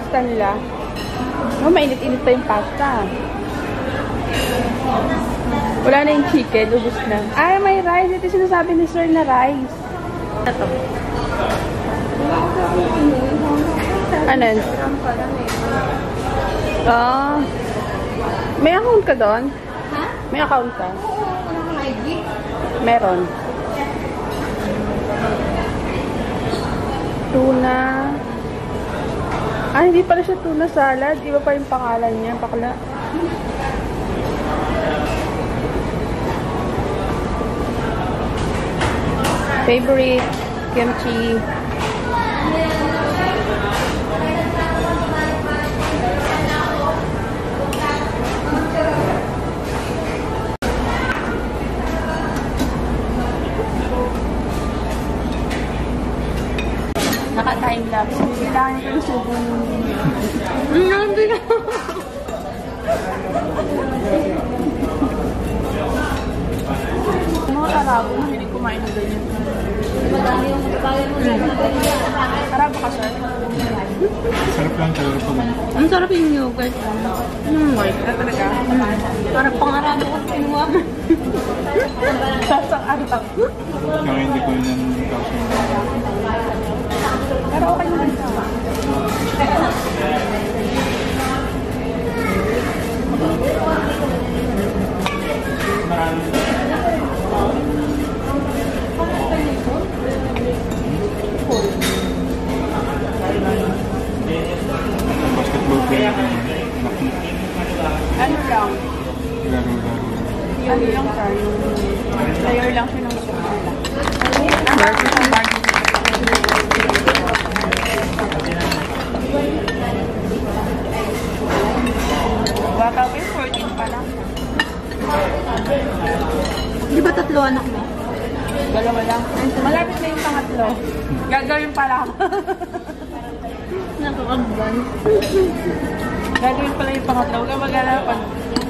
nila. Oh, mainit-init pa yung pasta. Wala na yung chicken, ubus na. Ay, may rice. Ito sinasabi ni sir na rice. Ito. Ano? Ah. may account ka doon? Ha? May account ka? Ano ka ID? Meron. Tuna. Ah, hindi pala siya tuna salad. Iba pa yung pangalan niya. Bakla. Favorite kimchi. Naka-time lapse. Kailangan ko yung subo Hindi na. Mga karabo, hindi kumain na ganyan. Madami yung bayan mo sa Karabo ka, sir? Sarap lang talaga pag Ang sarap yung yogurt. Hmm, white na talaga. Parang pangarado ko kinuha. Sasang araw. kaya hindi ko yun ang Pero okay naman siya. basketball player. Naku, Ano lang, laro-laro. ano lang siya, yung player lang siya ng gusto nila. Barbie sa Barbie. Bata pa yung 14 pa lang. Di ba tatlo anak mo? Dalawa lang. Malapit na yung pangatlo. Gagawin pa lang. Nakaka-advance. Gagawin pala yung pangatlo. Huwag kang mag-alala pag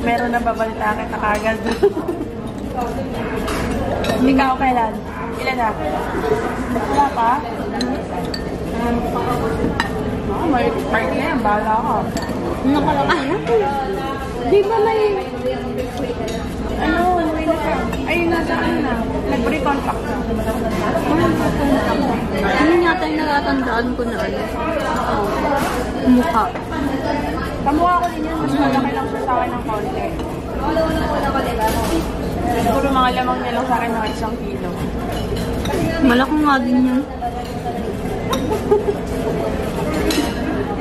meron na babalita kita kagad. Ikaw kailan? Ilan na? Wala pa? Um, oh, may party na yan. Bahala ka. Nakalakahan. Di ba may... Ano, umuwi na siya. Ayun na sa akin na. Ano yata yung natatandaan ko na ano? Mukha. Kamukha ko din yan. Mas malaki lang siya sa akin ng konti. Siguro mga lamang niya lang sa akin ng isang kilo. Malaki nga din yun.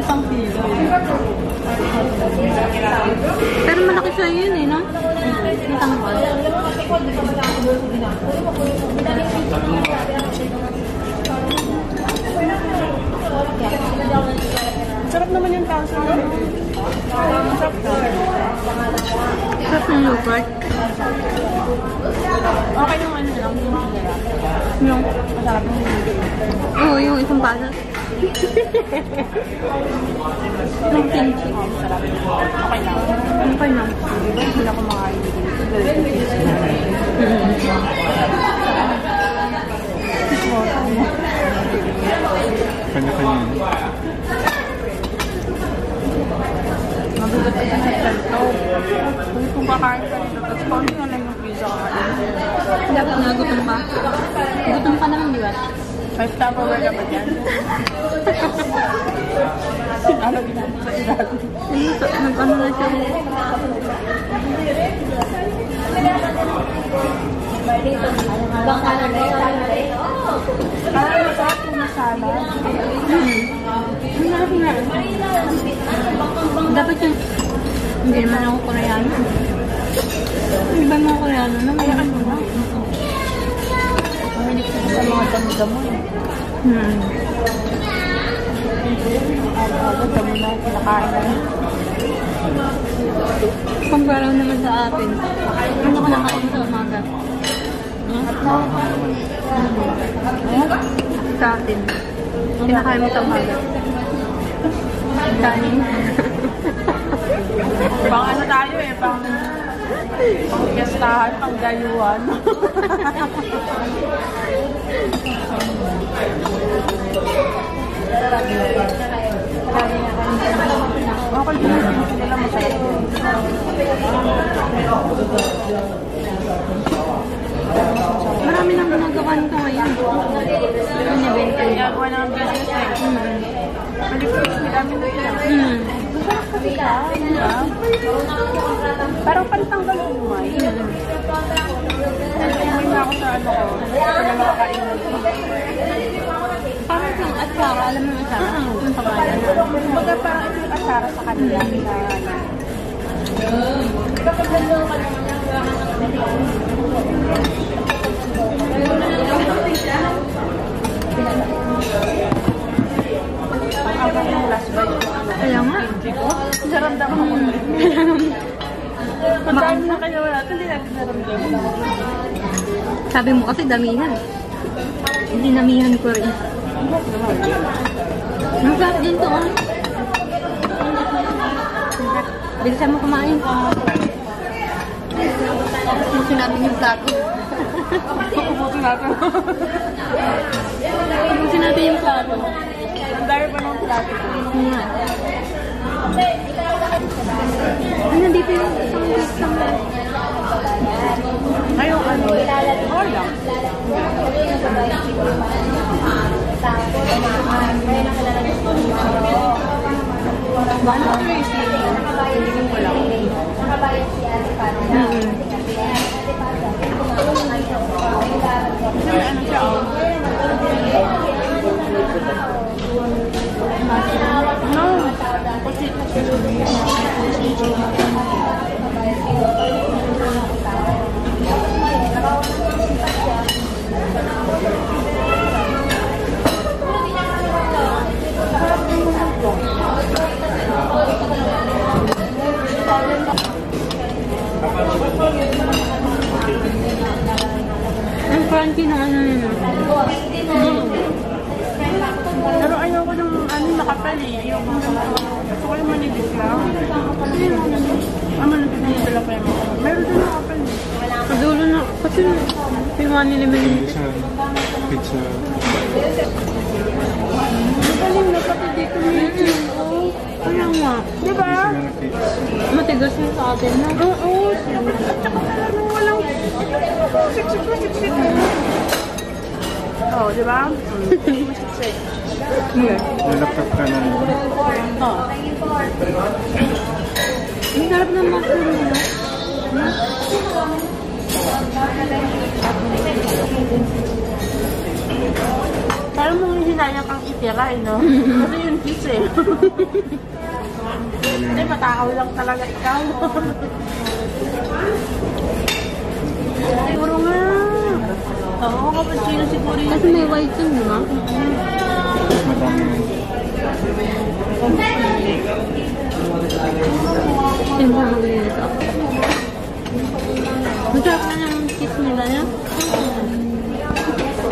Isang kilo. Pero malaki siya yun eh, no? Yung tangkol. Sarap isang basa. yung kimchi. Okay lang. Okay na. Di ba? Hindi na kumakain. Kanya-kanya. yun. Magulat ka sa ganito. Kung kung kakain ka nito, tapos konti na lang yung pizza ka. Dapat nga gutom ka. Gutom ka naman, di ba? Five tupperware ka ba dyan? Ano sa sa- Nag-ano na siya. Parang masarap kung masala. Ang laki nga. Dapat yung... Hindi naman ako koreano. Iba mga koreano naman. Kaya ano na? Ko sa mga damo-damo eh. Hmm. Agad damo na kinakain na yun. Kumpara naman sa atin. Ano ka nakain sa umaga? Hmm? Sa atin. Kinakain mo sa umaga. Kanin. Pang ano tayo eh, pang pang fiestahan, pang dayuhan. Marami nang ginagawa nito ngayon. Yung nabenta niya. Ginagawa ng business eh. Malipis, madami na sila. Hmm. Masarap kasi? Parang pantanggal umay. Na ako sa ano ko. Sa na makakain mo. Parang yung atsara, alam mo yung atsara? Yung pangalan. Kumbaga parang ito yung asara sa kanila. Na, ano, ang abang ng last bite ko. Kaya nga. Naramdaman ko na rin. Pagkain na kayo wala, hindi natin naramdaman. Sabi mo kasi damihan. Hindi namihan ko rin. Ang sarap din to. ah. Bilisan mo kumain. Ubusin natin yung plato. Ubusin natin. Ubusin natin yung plato. Ang dami pa ng plato. Nga. Ay, nandito yung isang isang Ngayon ano, okay lang. Ano ito yung sili? Hindi ko lang. Kasi may ano siya, oh. No. Kasi, Ang crunchy ng ano yun. pero ayoko ng ano makapal eh. Ayoko ng Gusto ko yung manipis lang. Kasi yung ah, manipis na yung talapay mo. Meron din makapal eh. Sa dulo na, kasi may Hindi siya pizza. Galing na pati dito medyo. Kaya nga. Di ba? Hindi sila nag-pizza. Matigas yung sa atin na. Oo. At saka na. Oo, di ba? Mm. Masiksik. Yeah. May laptop ka na. Oo. Ang sarap ng mushroom nila. Parang mong hinayang kang itira, eh, no? Kasi yun kiss eh. Hindi, matakaw lang talaga ikaw. Siguro nga. Oo, kapag sino siguro yun. Kasi may white yun, di ba? Madami yun. Yung mga maglilito. Masarap na yung kiss nila niya.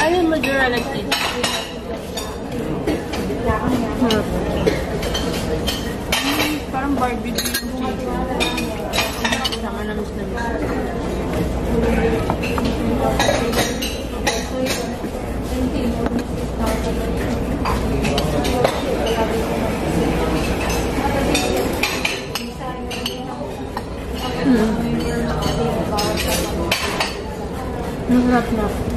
Ayun, Madura like this. Sarap. Parang barbecue yung chicken. Sama na miss na miss. Masarap na.